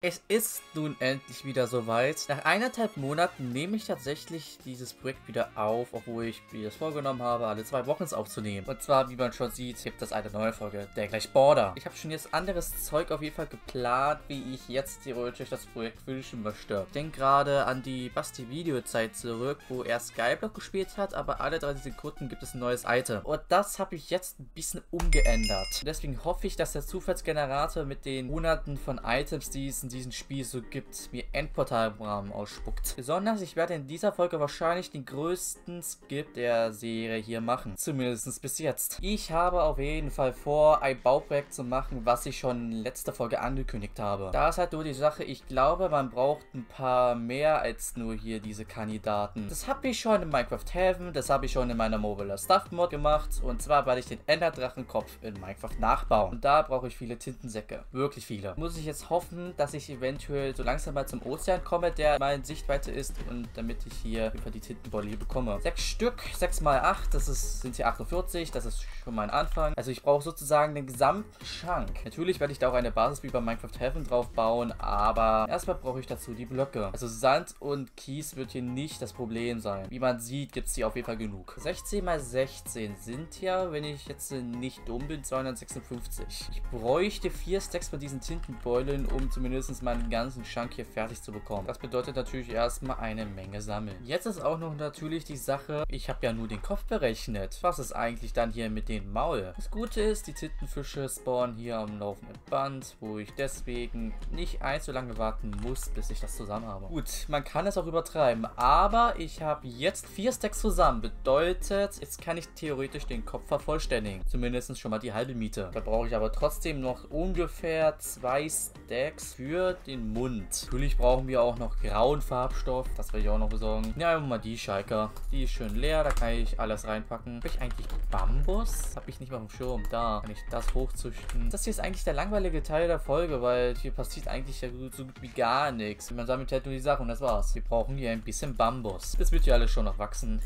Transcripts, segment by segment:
Es ist nun endlich wieder soweit. Nach eineinhalb Monaten nehme ich tatsächlich dieses Projekt wieder auf, obwohl ich mir das vorgenommen habe, alle zwei Wochen es aufzunehmen. Und zwar, wie man schon sieht, gibt es eine neue Folge, der gleich Border. Ich habe schon jetzt anderes Zeug auf jeden Fall geplant, wie ich jetzt theoretisch das Projekt wünschen möchte. Ich denke gerade an die Basti-Videozeit zurück, wo er Skyblock gespielt hat, aber alle 30 Sekunden gibt es ein neues Item. Und das habe ich jetzt ein bisschen umgeändert. Deswegen hoffe ich, dass der Zufallsgenerator mit den Monaten von Items, die es in diesem Spiel so gibt, mir Endportalrahmen ausspuckt. Besonders, ich werde in dieser Folge wahrscheinlich den größten Skip der Serie hier machen. Zumindest bis jetzt. Ich habe auf jeden Fall vor, ein Bauprojekt zu machen, was ich schon in letzter Folge angekündigt habe. Da ist halt nur die Sache, ich glaube, man braucht ein paar mehr als nur hier diese Kandidaten. Das habe ich schon in Minecraft Heaven, das habe ich schon in meiner Mobile Stuff Mod gemacht. Und zwar, weil ich den Enderdrachenkopf in Minecraft nachbaue. Und da brauche ich viele Tintensäcke. Wirklich viele. Muss ich jetzt hoffen, dass ich eventuell so langsam mal zum Ozean komme, der mal in Sichtweite ist und damit ich hier über die Tintenbolle hier bekomme. Sechs Stück, sechs mal acht, das ist, sind hier 48, das ist schon mal ein Anfang. Also ich brauche sozusagen den gesamten Schrank. Natürlich werde ich da auch eine Basis wie bei Minecraft Heaven drauf bauen, aber erstmal brauche ich dazu die Blöcke. Also Sand und Kies wird hier nicht das Problem sein. Wie man sieht, gibt es hier auf jeden Fall genug. 16 mal 16 sind ja, wenn ich jetzt nicht dumm bin, 256. Ich bräuchte vier Stacks von diesen Tintenbeulen, um zumindest meinen ganzen Schrank hier fertig zu bekommen. Das bedeutet natürlich erstmal eine Menge sammeln. Jetzt ist auch noch natürlich die Sache, ich habe ja nur den Kopf berechnet. Was ist eigentlich dann hier mit dem Maul? Das Gute ist, die Tintenfische spawnen hier am laufenden Band, wo ich deswegen nicht allzu lange warten muss, bis ich das zusammen habe. Gut, man kann es auch übertreiben, aber ich habe jetzt vier Stacks zusammen. Bedeutet, jetzt kann ich theoretisch den Kopf vervollständigen. Zumindest schon mal die halbe Miete. Da brauche ich aber trotzdem noch ungefähr zwei Stacks für den Mund. Natürlich brauchen wir auch noch grauen Farbstoff. Das werde ich auch noch besorgen. Ja, einfach mal die Schalker. Die ist schön leer. Da kann ich alles reinpacken. Habe ich eigentlich Bambus? Habe ich nicht mal auf dem Schirm. Da kann ich das hochzüchten. Das hier ist eigentlich der langweilige Teil der Folge, weil hier passiert eigentlich so gut wie gar nichts. Man sammelt halt nur die Sachen und das war's. Wir brauchen hier ein bisschen Bambus. Das wird ja alles schon noch wachsen.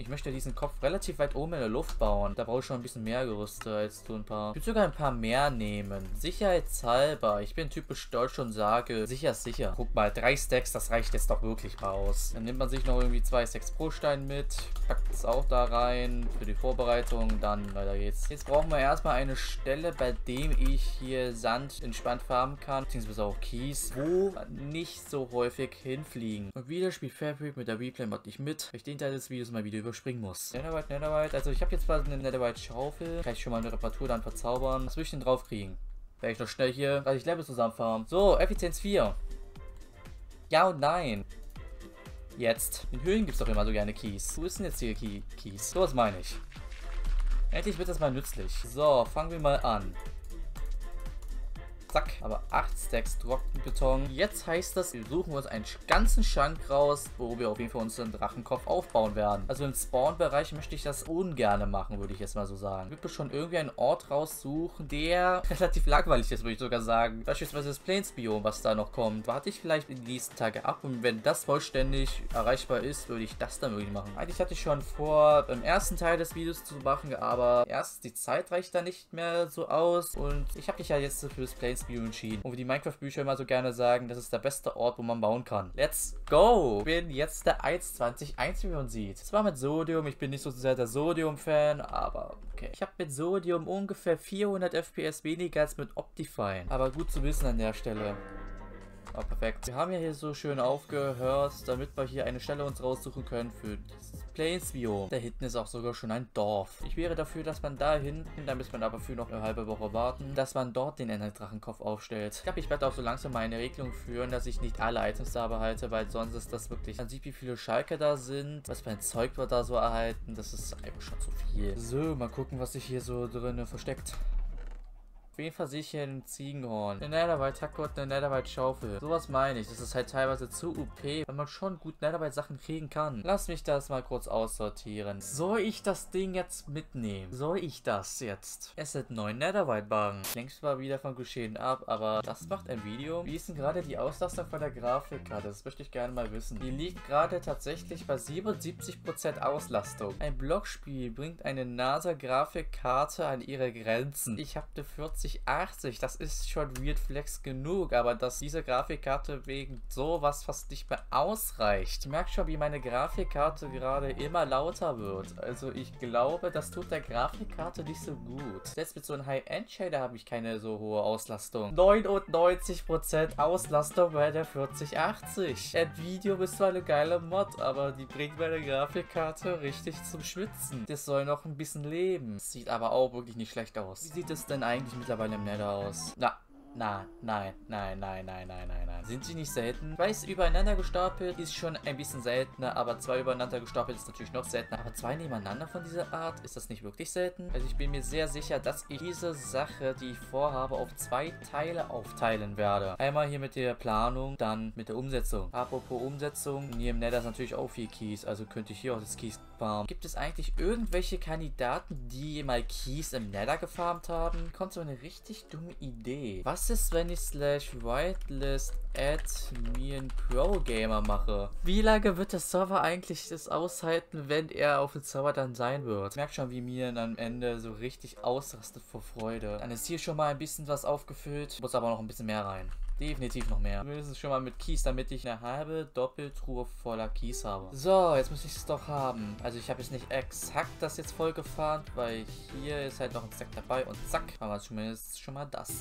Ich möchte diesen Kopf relativ weit oben in der Luft bauen. Da brauche ich schon ein bisschen mehr Gerüste als so ein paar. Ich würde sogar ein paar mehr nehmen. Sicherheitshalber. Ich bin typisch deutsch und sage, sicher ist sicher. Guck mal, drei Stacks, das reicht jetzt doch wirklich mal aus. Dann nimmt man sich noch irgendwie zwei Stacks pro Stein mit. Packt es auch da rein für die Vorbereitung. Dann weiter geht's. Jetzt brauchen wir erstmal eine Stelle, bei dem ich hier Sand entspannt farmen kann. Beziehungsweise auch Kies. Wo nicht so häufig hinfliegen. Und wieder spielt Fabric mit der Replay-Mod nicht mit. Ich den Teil des Videos mal wieder überspringen muss. Netherite, Netherite. Also ich habe jetzt quasi eine Netherite-Schaufel. Kann ich schon mal eine Reparatur dann verzaubern. Was will ich denn drauf kriegen? Werde ich noch schnell hier 30 Level zusammenfahren. So, Effizienz 4. Ja und nein. Jetzt. In Höhlen gibt es doch immer so gerne Keys. Wo ist denn jetzt hier Key Keys? So was meine ich. Endlich wird das mal nützlich. So, fangen wir mal an. Zack, aber 8 Stacks Trockenbeton. Jetzt heißt das, wir suchen uns einen ganzen Schrank raus, wo wir auf jeden Fall unseren Drachenkopf aufbauen werden. Also im Spawn-Bereich möchte ich das ungerne machen, würde ich jetzt mal so sagen. Ich würde schon irgendwie einen Ort raussuchen, der relativ langweilig ist, würde ich sogar sagen. Beispielsweise das Plains-Biom, was da noch kommt. Warte ich vielleicht in die nächsten Tage ab und wenn das vollständig erreichbar ist, würde ich das dann wirklich machen. Eigentlich hatte ich schon vor, beim ersten Teil des Videos zu machen, aber erst die Zeit reicht da nicht mehr so aus und ich habe mich ja jetzt für das Plains View entschieden. Und wie die Minecraft-Bücher immer so gerne sagen, das ist der beste Ort, wo man bauen kann. Let's go! Ich bin jetzt der 1.20.1, wie man sieht. Zwar mit Sodium, ich bin nicht so sehr der Sodium-Fan, aber okay. Ich habe mit Sodium ungefähr 400 FPS weniger als mit Optifine. Aber gut zu wissen an der Stelle. Oh, perfekt. Wir haben ja hier so schön aufgehört, damit wir hier eine Stelle uns raussuchen können für dieses Plains-Biom. Da hinten ist auch sogar schon ein Dorf. Ich wäre dafür, dass man da hinten, da müsste man aber für noch eine halbe Woche warten, dass man dort den Enderdrachenkopf aufstellt. Ich glaube, ich werde auch so langsam mal eine Regelung führen, dass ich nicht alle Items da behalte, weil sonst ist das wirklich... Man sieht, wie viele Schalke da sind, was für ein Zeug wir da so erhalten. Das ist einfach schon zu viel. So, mal gucken, was sich hier so drin versteckt. Auf jeden Fall ich hier einen Ziegenhorn. Eine Netherite-Hacke und eine Netherite-Schaufel. Sowas meine ich. Das ist halt teilweise zu UP, weil man schon gut Netherite-Sachen kriegen kann. Lass mich das mal kurz aussortieren. Soll ich das Ding jetzt mitnehmen? Soll ich das jetzt? Es sind neun Netherite-Barren. Längst war wieder von Geschehen ab, aber das macht ein Video. Wie ist denn gerade die Auslastung von der Grafikkarte? Das möchte ich gerne mal wissen. Die liegt gerade tatsächlich bei 77% Auslastung. Ein Blockspiel bringt eine NASA-Grafikkarte an ihre Grenzen. Ich habe eine 40 4080, das ist schon Weird Flex genug, aber dass diese Grafikkarte wegen sowas fast nicht mehr ausreicht. Ich merke schon, wie meine Grafikkarte gerade immer lauter wird. Also ich glaube, das tut der Grafikkarte nicht so gut. Selbst mit so einem High-End-Shader habe ich keine so hohe Auslastung. 99% Auslastung bei der 4080. Nvidia ist zwar eine geile Mod, aber die bringt meine Grafikkarte richtig zum Schwitzen. Das soll noch ein bisschen leben. Sieht aber auch wirklich nicht schlecht aus. Wie sieht es denn eigentlich mittlerweile im Nether aus? Na, Nein, nein, nein, nein, nein, nein, nein, nein. Sind sie nicht selten? Ich weiß, übereinander gestapelt ist schon ein bisschen seltener, aber zwei übereinander gestapelt ist natürlich noch seltener. Aber zwei nebeneinander von dieser Art, ist das nicht wirklich selten? Also ich bin mir sehr sicher, dass ich diese Sache, die ich vorhabe, auf zwei Teile aufteilen werde. Einmal hier mit der Planung, dann mit der Umsetzung. Apropos Umsetzung, hier im Nether ist natürlich auch viel Keys, also könnte ich hier auch das Keys farmen. Gibt es eigentlich irgendwelche Kandidaten, die mal Keys im Nether gefarmt haben? Kommt so eine richtig dumme Idee. Was ist, wenn ich slash whitelist admin pro gamer mache? Wie lange wird der Server eigentlich das aushalten, wenn er auf dem Server dann sein wird? Ich merke schon, wie mir am Ende so richtig ausrastet vor Freude. Dann ist hier schon mal ein bisschen was aufgefüllt, muss aber noch ein bisschen mehr rein. Definitiv noch mehr. Mindestens schon mal mit Keys, damit ich eine halbe Doppeltruhe voller Keys habe. So, jetzt muss ich es doch haben. Also ich habe jetzt nicht exakt das jetzt voll gefahren, weil hier ist halt noch ein Stack dabei und zack, haben wir zumindest schon mal das.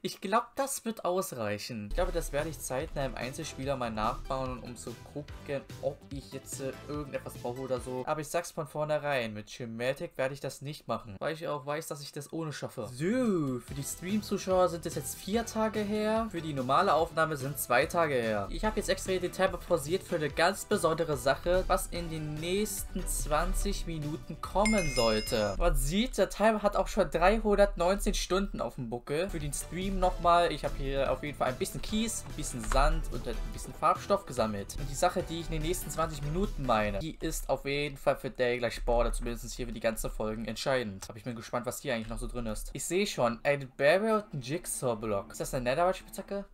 Ich glaube, das wird ausreichen. Ich glaube, das werde ich zeitnah im Einzelspieler mal nachbauen, um zu gucken, ob ich jetzt äh, irgendetwas brauche oder so. Aber ich sag's von vornherein, mit Schematic werde ich das nicht machen, weil ich auch weiß, dass ich das ohne schaffe. So, für die Stream-Zuschauer sind es jetzt vier Tage her, für die normale Aufnahme sind zwei Tage her. Ich habe jetzt extra den Timer pausiert für eine ganz besondere Sache, was in den nächsten 20 Minuten kommen sollte. Man sieht, der Timer hat auch schon 319 Stunden auf dem Buckel für den Stream Stream nochmal. Ich habe hier auf jeden Fall ein bisschen Kies, ein bisschen Sand und ein bisschen Farbstoff gesammelt. Und die Sache, die ich in den nächsten 20 Minuten meine, die ist auf jeden Fall für Day gleich Border, zumindest hier für die ganzen Folgen, entscheidend. Aber ich bin gespannt, was hier eigentlich noch so drin ist. Ich sehe schon, ein Barrier und ein Jigsaw-Block. Ist das eine Netherite-Spitzhacke?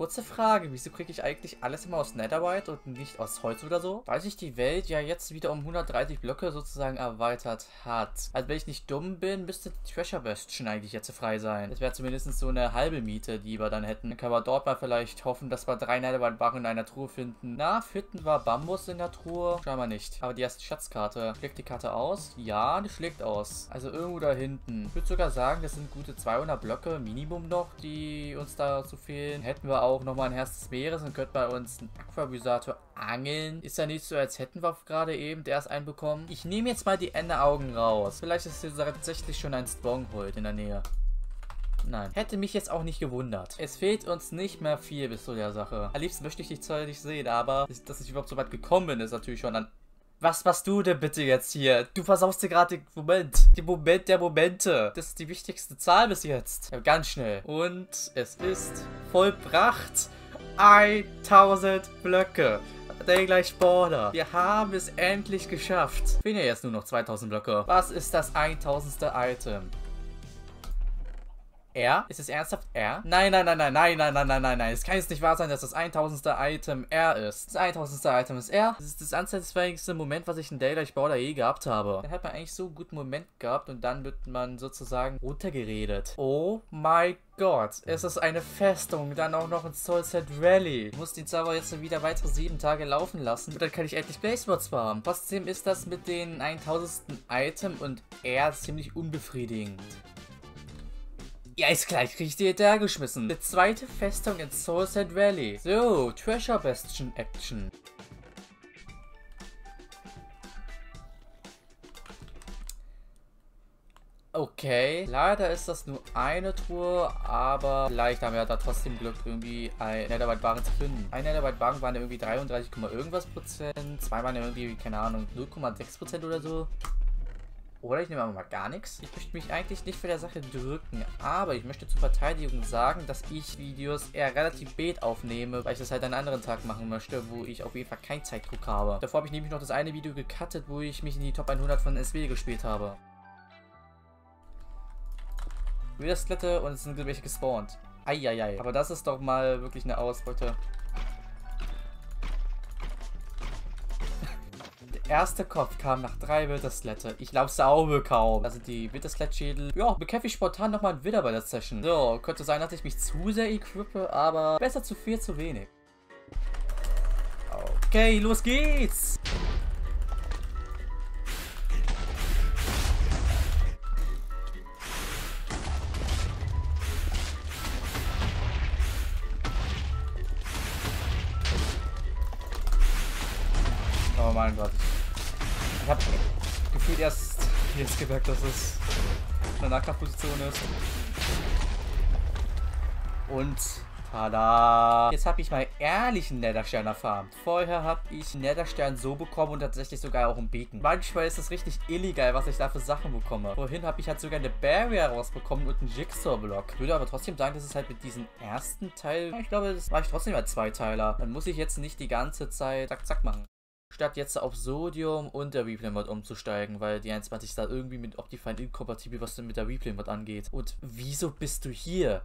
Kurze Frage, wieso kriege ich eigentlich alles immer aus Netherite und nicht aus Holz oder so? Weil sich die Welt ja jetzt wieder um 130 Blöcke sozusagen erweitert hat. Also wenn ich nicht dumm bin, müsste die Treasure Bastion eigentlich jetzt frei sein. Das wäre zumindest so eine halbe Miete, die wir dann hätten. Dann können wir dort mal vielleicht hoffen, dass wir drei Netherite-Barren in einer Truhe finden. Na, finden wir Bambus in der Truhe? Scheinbar nicht. Aber die erste Schatzkarte. Schlägt die Karte aus? Ja, die schlägt aus. Also irgendwo da hinten. Ich würde sogar sagen, das sind gute 200 Blöcke Minimum noch, die uns da zu fehlen. Hätten wir auch auch nochmal ein Herz des Meeres und könnt bei uns einen Aquabusator angeln. Ist ja nicht so, als hätten wir gerade eben erst einen bekommen. Ich nehme jetzt mal die Endeaugen raus. Vielleicht ist hier tatsächlich schon ein Stronghold in der Nähe. Nein. Hätte mich jetzt auch nicht gewundert. Es fehlt uns nicht mehr viel bis zu der Sache. Am liebsten möchte ich dich zwar nicht sehen, aber dass ich überhaupt so weit gekommen bin, ist natürlich schon an was machst du denn bitte jetzt hier? Du versaust dir gerade den Moment. Den Moment der Momente. Das ist die wichtigste Zahl bis jetzt. Ja, ganz schnell. Und es ist vollbracht. 1000 Blöcke. Der gleich Border. Wir haben es endlich geschafft. Fehlen ja jetzt nur noch 2000 Blöcke. Was ist das 1000. Item? R? Ist es ernsthaft R? Nein, nein, nein, nein, nein, nein, nein, nein, nein, nein. Es kann jetzt nicht wahr sein, dass das 1000. Item R ist. Das 1000. Item ist R. Das ist das ansatzfähigste Moment, was ich in Daylight Border je gehabt habe. Dann hat man eigentlich so einen guten Moment gehabt und dann wird man sozusagen runtergeredet. Oh my Gott, es ist eine Festung, dann auch noch in Soulset Rally. Ich muss den Server jetzt wieder weitere sieben Tage laufen lassen und dann kann ich endlich Blazemods farmen. Trotzdem ist das mit den 1000. Item und R ziemlich unbefriedigend. Ja, ist gleich richtig hinterhergeschmissen. Die zweite Festung in Soulset Valley. So, Treasure Bastion Action. Okay, leider ist das nur eine Truhe, aber vielleicht haben wir da trotzdem Glück, irgendwie ein Netherbyte-Waren zu finden. Ein Netherbyte-Waren waren irgendwie 33, irgendwas Prozent, zwei waren irgendwie, keine Ahnung, 0,6 Prozent oder so. Oder ich nehme aber mal gar nichts. Ich möchte mich eigentlich nicht für der Sache drücken, aber ich möchte zur Verteidigung sagen, dass ich Videos eher relativ spät aufnehme, weil ich das halt einen anderen Tag machen möchte, wo ich auf jeden Fall keinen Zeitdruck habe. Davor habe ich nämlich noch das eine Video gecuttet, wo ich mich in die Top 100 von SW gespielt habe. Wieder Skelette und es sind welche gespawnt. Eieiei. Aber das ist doch mal wirklich eine Ausbeute. Erste Kopf kam nach drei Witterskelette. Ich glaub's auch kaum. Sind die Witterskelett-Schädel. Ja, bekämpfe ich spontan nochmal ein Widder bei der Session. So, könnte sein, dass ich mich zu sehr equippe, aber besser zu viel, zu wenig. Okay, los geht's! Oh mein Gott. Ich hab gefühlt erst jetzt gemerkt, dass es eine Nahkampfposition ist. Und tada! Jetzt habe ich mal ehrlichen Netherstern erfahren. Vorher habe ich Netherstern so bekommen und tatsächlich sogar auch einen Beacon. Manchmal ist es richtig illegal, was ich da für Sachen bekomme. Vorhin habe ich halt sogar eine Barrier rausbekommen und einen Jigsaw-Block. Ich würde aber trotzdem sagen, dass es halt mit diesem ersten Teil... Ich glaube, das war ich trotzdem als Zweiteiler. Dann muss ich jetzt nicht die ganze Zeit zack, zack machen statt jetzt auf Sodium und der Replay-Mod umzusteigen, weil die 21 da irgendwie mit Optifine inkompatibel, was denn mit der Replay-Mod angeht. Und wieso bist du hier?